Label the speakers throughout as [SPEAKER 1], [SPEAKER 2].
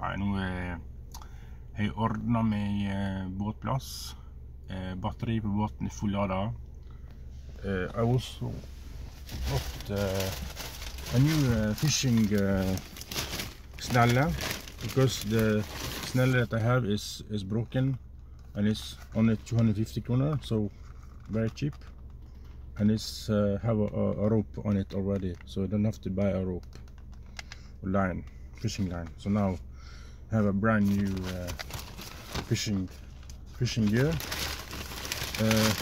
[SPEAKER 1] Nei, nå eh, har jeg ordna meg eh, båtplass. Eh, batteri på båten er fullada. I also got uh, a new uh, fishing snelle because the snelle that I have is is broken and it's only 250 kroner, so very cheap. And it's have a, a, rope on it already, so I don't have to buy a rope line, fishing line. So now have a brand new uh, fishing fishing gear. Uh,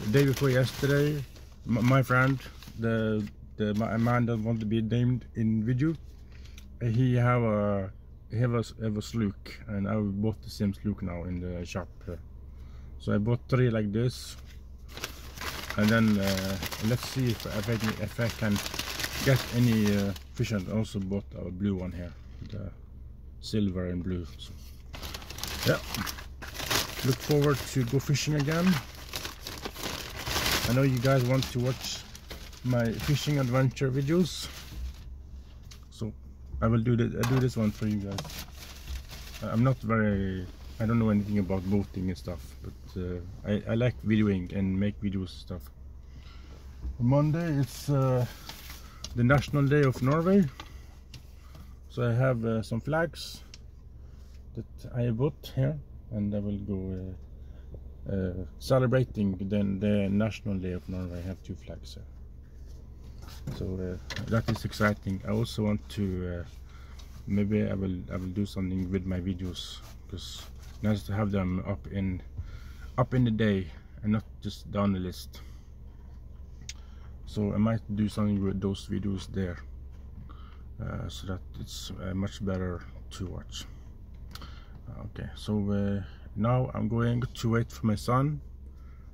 [SPEAKER 1] the day before yesterday, my friend, the the man that want to be named in video, uh, he have a he have have a sluke, and I bought the same sluke now in the shop. So I bought three like this, and then uh, let's see if, if I can if I can get any uh, fish. And also bought a blue one here, the silver and blue. So yeah, look forward to go fishing again. I know you guys want to watch my fishing adventure videos, so I will do this. I do this one for you guys. Uh, I'm not very. I don't know anything about boating and stuff, but uh, I, I like videoing and make videos stuff. Monday it's uh, the National Day of Norway, so I have uh, some flags that I bought here, and I will go. Uh, uh, celebrating then the National Day of Norway. I have two flags here. So uh, that is exciting. I also want to uh, maybe I will I will do something with my videos because nice to have them up in up in the day and not just down the list. So I might do something with those videos there uh, so that it's uh, much better to watch. Okay, so uh, now I'm going to wait for my son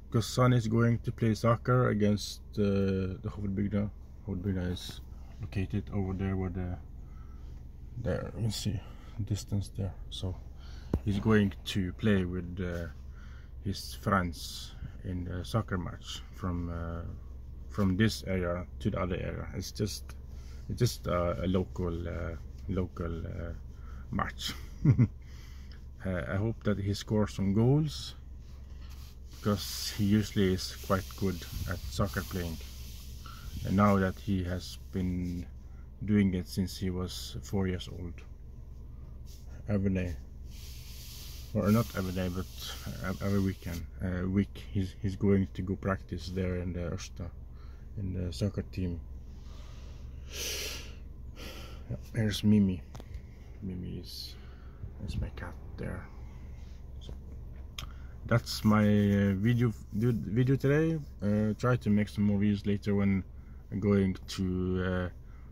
[SPEAKER 1] because son is going to play soccer against uh, the Hovdebygda. Hovdebygda is located over there where the there you can see distance there. So he's going to play with uh, his friends in the soccer match from uh, from this area to the other area. It's just it's just a local uh, local uh, match. Uh, I hope that he scores some goals because he usually is quite good at soccer playing. And now that he has been doing it since he was four years old, every day, or not every day, but every weekend, uh, week, he's he's going to go practice there in the Ørsta, in the soccer team. Yeah, here's Mimi. Mimi is is my cat there. So that's my uh, video video today. Uh, try to make some more videos later when I'm going to uh,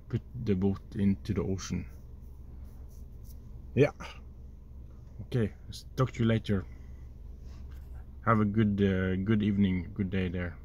[SPEAKER 1] put the boat into the ocean. Yeah. Okay. Talk to you later. Have a good uh, good evening, good day there.